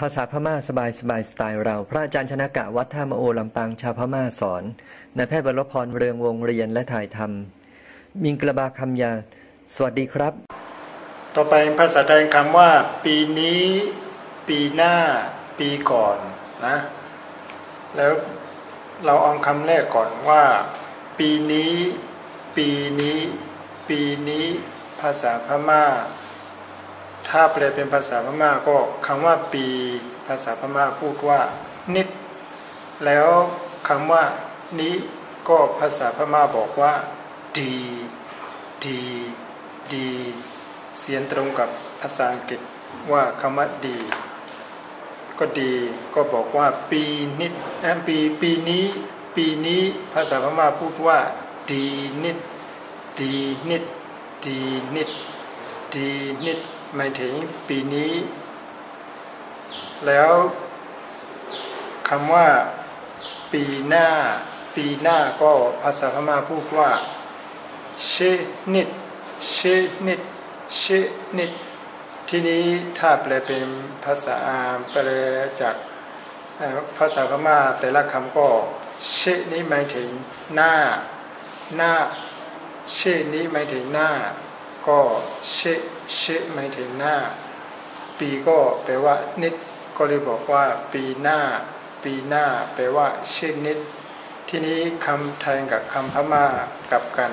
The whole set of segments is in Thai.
ภาษาพม่าสบายสบายสไตล์เรา พระอาจารย์ชนะกะวัดท่ามโอลำปางชาวพม่าสอนนายแพทย์บรพรเรืองวงเรียนและถ่ายทำมิงกระบาคำยา สวัสดีครับ ต่อไปภาษาไทยคำว่า ปีนี้ ปีหน้า ปีก่อนนะ แล้วเราเอาคำแรกก่อนว่า ปีนี้ ปีนี้ ปีนี้ ภาษาพม่า ถ้าแปลเป็นภาษาพม่าก็คำว่าปีภาษาพม่าพูดว่านิด แล้วคำว่านี้ก็ภาษาพม่าบอกว่า ดี ดี ดี เสียงตรงกับภาษาอังกฤษว่าคำว่าดี ก็ดีก็บอกว่าปีนิดนะปีปีนี้ ปีนี้ภาษาพม่าพูดว่า ดีนิด ดีนิด ดีนิด ดีนิดหมายถึงปีนี้ แล้วคำว่าปีหน้า ปีหน้าก็ภาษาพม่าพูดว่าเชนิดเชนิดเชนิดที่นี้ถ้าแปลเป็นภาษาแปลจากภาษาพม่าแต่ละคำก็เชนี้หมายถึงหน้า หน้าเชนี้หมายถึงหน้า ก็เชเชหมายถึงหน้า ปีก็แปลว่านิด ก็เลยบอกว่า ปีหน้า ปีหน้า แปลว่าเชนิด ที่นี้คำไทยกับคำพม่ากับกัน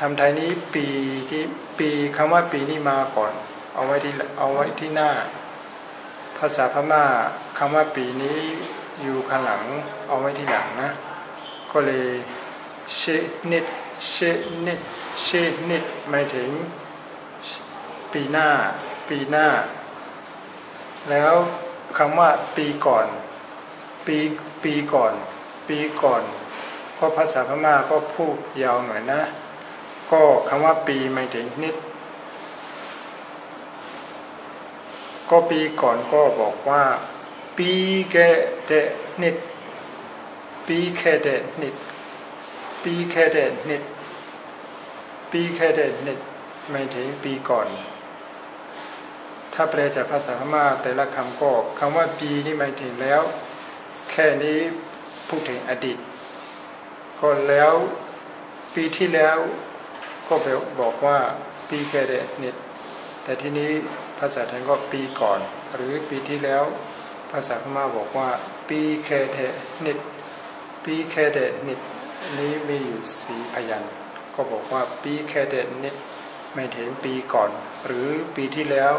ทำไทยนี้ปีที่ปีคำว่าปีนี้มาก่อน เอาไว้ที่เอาไว้ที่หน้า ภาษาพม่าคำว่าปีนี้อยู่ข้างหลังเอาไว้ที่หลังนะ ก็เลยเชนิดเชนิด เชนิดหมายถึงปีหน้า ปีหน้า แล้วคำว่าปีก่อน ปีปีก่อน ปีก่อนเพราะภาษาพม่าก็พูดยาวหน่อยนะ ก็คำว่าปีหมายถึงนิด ก็ปีก่อนก็บอกว่า ปีแกเดนิด ปีแคเดนิด ปีแคเดนิด ปีแค่เดนิดหมายถึงปีก่อน ถ้าแปลจากภาษาพม่าแต่ละคำก็คำว่าปีนี่หมายถึงแล้ว แค่นี้พูดถึงอดีตก็แล้วปีที่แล้วก็บอกว่าปีแค่เดนิดแต่ที่นี้ภาษาไทยก็ปีก่อน หรือปีที่แล้ว ภาษาพม่าบอกว่า ปีแคเดนิดปีแคเดนิดนี้มีอยู่สีพยัญชนะ ก็บอกว่าปีแคเดนิดไม่ถึงปีก่อน หรือปีที่แล้ว